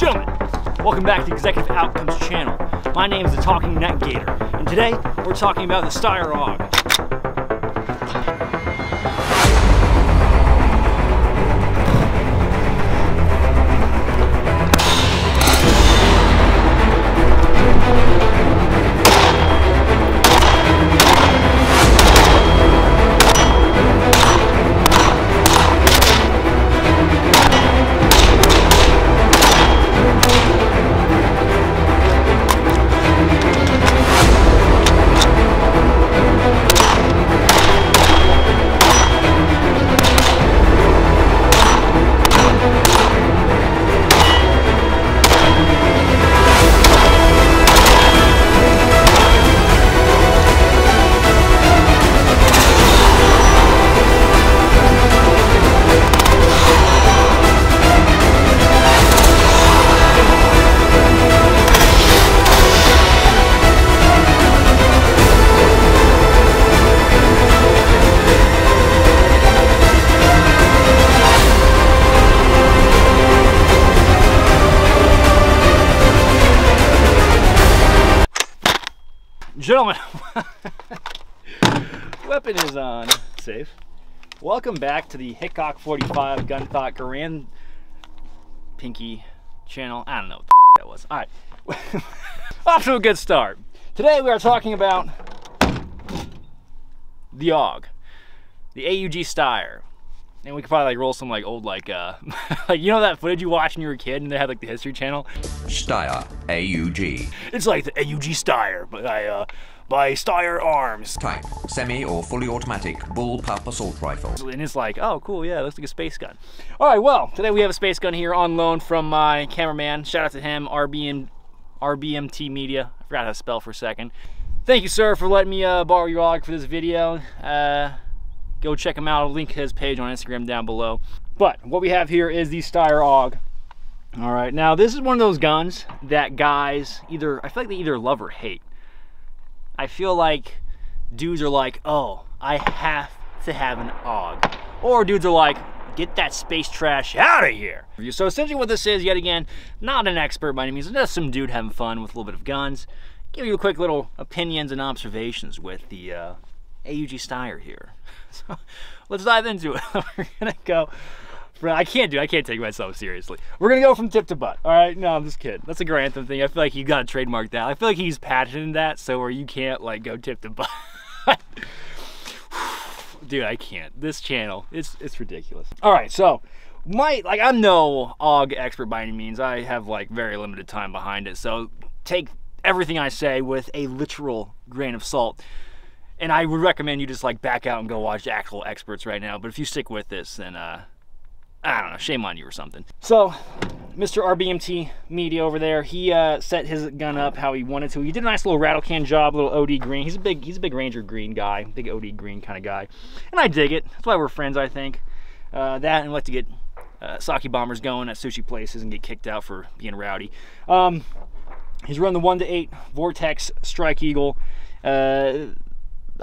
Gentlemen, welcome back to Executive Outcomes channel. My name is the Talking Net Gator, and today we're talking about the Steyr Gentlemen, weapon is on. Safe. Welcome back to the Hickok 45 Gunthought Garand Pinky channel. I don't know what the that was. All right. Off to a good start. Today we are talking about the AUG, the AUG Steyr. And we could probably like roll some like old like uh like you know that footage you watched when you were a kid and they had like the history channel? Steyr, AUG. It's like the AUG Steyr, but by uh by Steyr Arms. Type, semi or fully automatic bullpup assault rifle. And it's like, oh cool, yeah, it looks like a space gun. Alright, well, today we have a space gun here on loan from my cameraman. Shout out to him, RBM RBMT Media. I forgot how to spell for a second. Thank you, sir, for letting me uh, borrow your log for this video. Uh, go check him out. I'll link his page on Instagram down below. But what we have here is the Steyr AUG. All right, now this is one of those guns that guys either, I feel like they either love or hate. I feel like dudes are like, oh, I have to have an AUG. Or dudes are like, get that space trash out of here. So essentially what this is, yet again, not an expert by any means, just some dude having fun with a little bit of guns. Give you a quick little opinions and observations with the uh, AUG Steyr here. So let's dive into it. We're gonna go. I can't do. I can't take myself seriously. We're gonna go from tip to butt. All right. No, I'm just kidding. That's a Grantham thing. I feel like you gotta trademark that. I feel like he's patented that, so where you can't like go tip to butt. Dude, I can't. This channel, it's it's ridiculous. All right, so my like I'm no AUG expert by any means. I have like very limited time behind it, so take everything I say with a literal grain of salt. And I would recommend you just like back out and go watch actual experts right now. But if you stick with this, then uh, I don't know, shame on you or something. So, Mr. RBMT Media over there, he uh, set his gun up how he wanted to. He did a nice little rattle can job, little OD green. He's a big, he's a big Ranger green guy, big OD green kind of guy, and I dig it. That's why we're friends, I think. Uh, that and like to get uh, sake bombers going at sushi places and get kicked out for being rowdy. Um, he's run the one to eight Vortex Strike Eagle. Uh,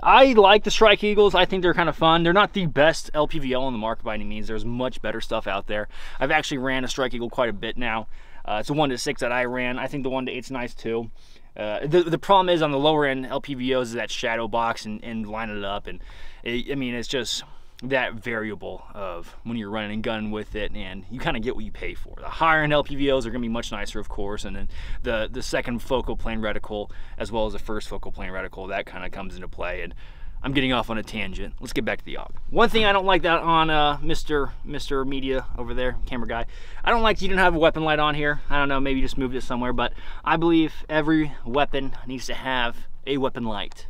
I like the Strike Eagles. I think they're kind of fun. They're not the best LPVO on the market by any means. There's much better stuff out there. I've actually ran a Strike Eagle quite a bit now. Uh, it's a 1 to 6 that I ran. I think the 1 to 8's nice too. Uh, the, the problem is on the lower end LPVOs is that shadow box and, and line it up. And it, I mean, it's just that variable of when you're running and gun with it and you kind of get what you pay for. The higher end LPVOs are going to be much nicer, of course, and then the, the second focal plane reticle as well as the first focal plane reticle, that kind of comes into play. And I'm getting off on a tangent. Let's get back to the AUG. One thing I don't like that on uh, Mr. Mr. Media over there, camera guy, I don't like you didn't have a weapon light on here. I don't know, maybe you just moved it somewhere, but I believe every weapon needs to have a weapon light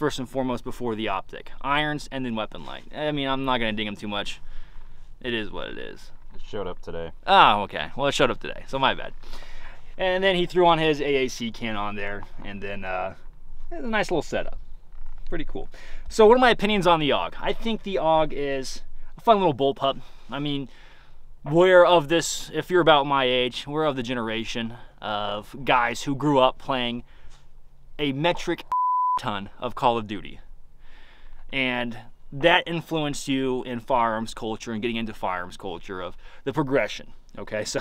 first and foremost before the optic. Irons and then weapon light. I mean, I'm not gonna ding them too much. It is what it is. It showed up today. Oh, okay. Well, it showed up today, so my bad. And then he threw on his AAC can on there, and then uh, a nice little setup. Pretty cool. So what are my opinions on the AUG? I think the AUG is a fun little bullpup. I mean, we're of this, if you're about my age, we're of the generation of guys who grew up playing a metric ton of Call of Duty. And that influenced you in firearms culture and getting into firearms culture of the progression. Okay, so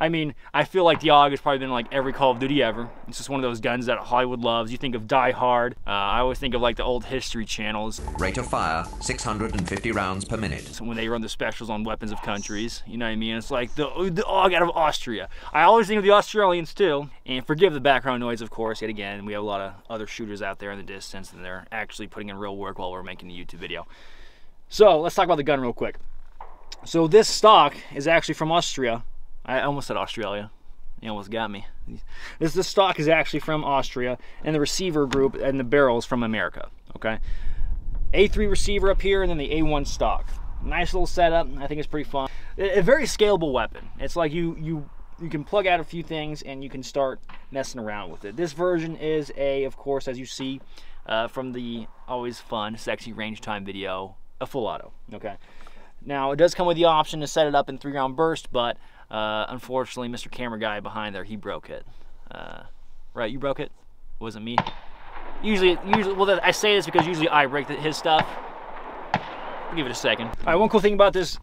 I mean, I feel like the AUG has probably been like every Call of Duty ever. It's just one of those guns that Hollywood loves. You think of Die Hard. Uh, I always think of like the old history channels Rate of fire 650 rounds per minute. when they run the specials on weapons of countries. You know what I mean? It's like the the AUG out of Austria. I always think of the Australians too. And forgive the background noise, of course. Yet again, we have a lot of other shooters out there in the distance, and they're actually putting in real work while we're making the YouTube video. So let's talk about the gun real quick. So this stock is actually from Austria. I almost said Australia. You almost got me. This the stock is actually from Austria, and the receiver group and the barrels from America. Okay, A3 receiver up here, and then the A1 stock. Nice little setup. I think it's pretty fun. A very scalable weapon. It's like you you you can plug out a few things and you can start messing around with it. This version is a, of course, as you see uh, from the always fun, sexy range time video, a full auto. Okay. Now it does come with the option to set it up in three round burst, but uh, unfortunately, Mr. Camera Guy behind there, he broke it. Uh, right, you broke it? It wasn't me. Usually, usually, well, I say this because usually I break the, his stuff. I'll give it a second. All right, one cool thing about this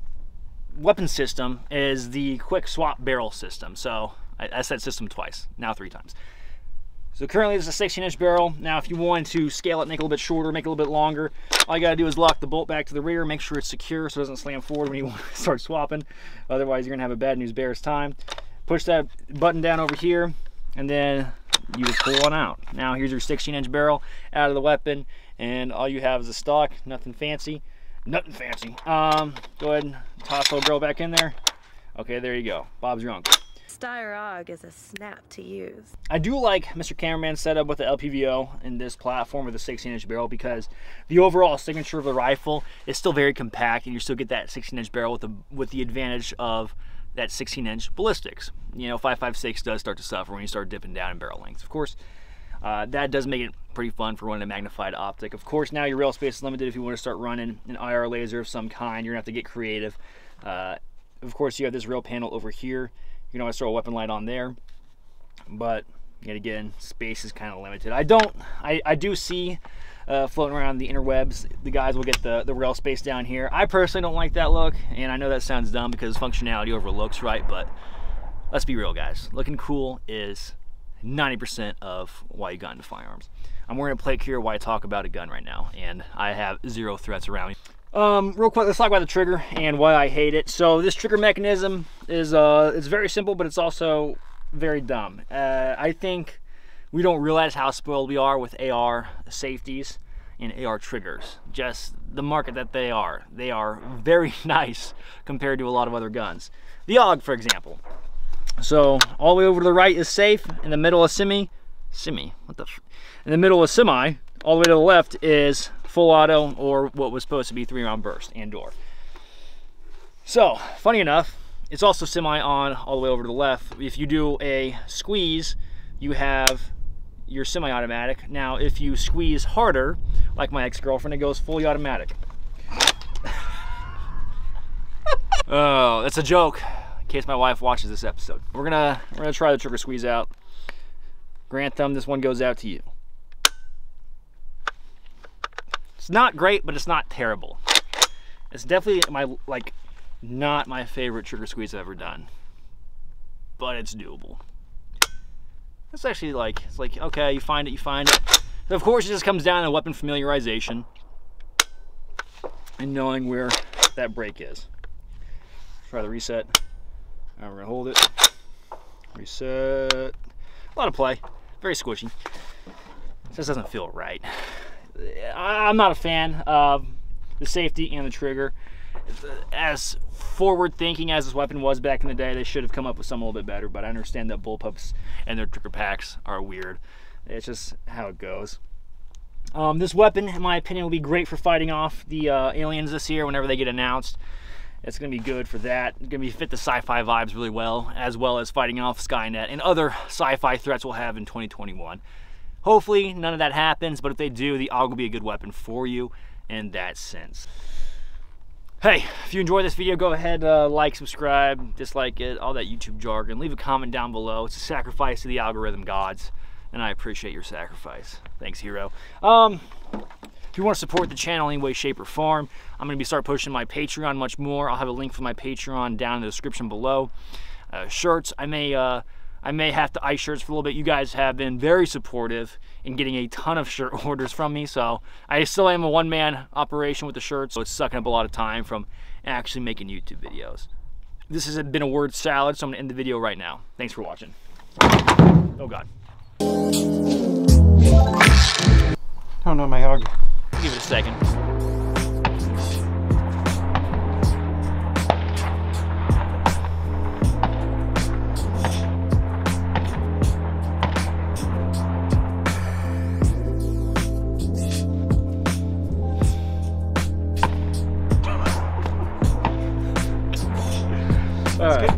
weapon system is the quick swap barrel system. So I, I said system twice, now three times. So currently this is a 16 inch barrel. Now if you want to scale it, make it a little bit shorter, make it a little bit longer, all you gotta do is lock the bolt back to the rear, make sure it's secure so it doesn't slam forward when you start swapping. Otherwise you're gonna have a bad news bears time. Push that button down over here and then you just pull one out. Now here's your 16 inch barrel out of the weapon and all you have is a stock, nothing fancy. Nothing fancy. Um, go ahead and toss the barrel back in there. Okay, there you go. Bob's your uncle. Steyr AUG is a snap to use. I do like Mr. Cameraman's setup with the LPVO in this platform with a 16 inch barrel because the overall signature of the rifle is still very compact and you still get that 16 inch barrel with the with the advantage of that 16 inch ballistics. You know, 5.56 does start to suffer when you start dipping down in barrel lengths. Of course, uh, that does make it pretty fun for running a magnified optic. Of course, now your rail space is limited. If you want to start running an IR laser of some kind, you're gonna have to get creative. Uh, of course, you have this rail panel over here. You can always throw a weapon light on there, but yet again, space is kind of limited. I don't, I, I do see uh, floating around the interwebs, the guys will get the, the rail space down here. I personally don't like that look, and I know that sounds dumb because functionality overlooks, right? But let's be real, guys. Looking cool is 90% of why you got into firearms. I'm wearing a plate here while I talk about a gun right now, and I have zero threats around me. Um, real quick, let's talk about the trigger and why I hate it. So this trigger mechanism is uh, it's very simple, but it's also very dumb. Uh, I think we don't realize how spoiled we are with AR safeties and AR triggers. Just the market that they are. They are very nice compared to a lot of other guns. The AUG, for example. So all the way over to the right is safe. In the middle is semi. Semi. What the? In the middle is semi. All the way to the left is full auto or what was supposed to be three round burst and door. So funny enough, it's also semi on all the way over to the left. If you do a squeeze, you have your semi-automatic. Now, if you squeeze harder, like my ex-girlfriend, it goes fully automatic. oh, that's a joke. In case my wife watches this episode, we're gonna we're gonna try the trigger squeeze out. Grantham, this one goes out to you. It's not great, but it's not terrible. It's definitely my like not my favorite trigger squeeze I've ever done, but it's doable. It's actually like it's like okay, you find it, you find it. of course, it just comes down to weapon familiarization and knowing where that break is. Try the reset. Now we're gonna hold it. Reset. A lot of play. Very squishy. This doesn't feel right. I'm not a fan of the safety and the trigger. As forward thinking as this weapon was back in the day, they should have come up with something a little bit better, but I understand that bullpups and their trigger packs are weird. It's just how it goes. Um, this weapon, in my opinion, will be great for fighting off the uh, aliens this year whenever they get announced. It's going to be good for that. It's going to be fit the sci-fi vibes really well, as well as fighting off Skynet and other sci-fi threats we'll have in 2021. Hopefully, none of that happens, but if they do, the AUG will be a good weapon for you in that sense. Hey, if you enjoyed this video, go ahead, uh, like, subscribe, dislike it, all that YouTube jargon. Leave a comment down below. It's a sacrifice to the algorithm gods, and I appreciate your sacrifice. Thanks, hero. Um, If you want to support the channel in any way, shape, or form, I'm going to be start pushing my Patreon much more. I'll have a link for my Patreon down in the description below. Uh, shirts, I may uh, I may have to ice shirts for a little bit. You guys have been very supportive in getting a ton of shirt orders from me, so I still am a one-man operation with the shirts, so it's sucking up a lot of time from actually making YouTube videos. This has been a word salad, so I'm gonna end the video right now. Thanks for watching. Oh God. Oh no, my hug. Give it a second.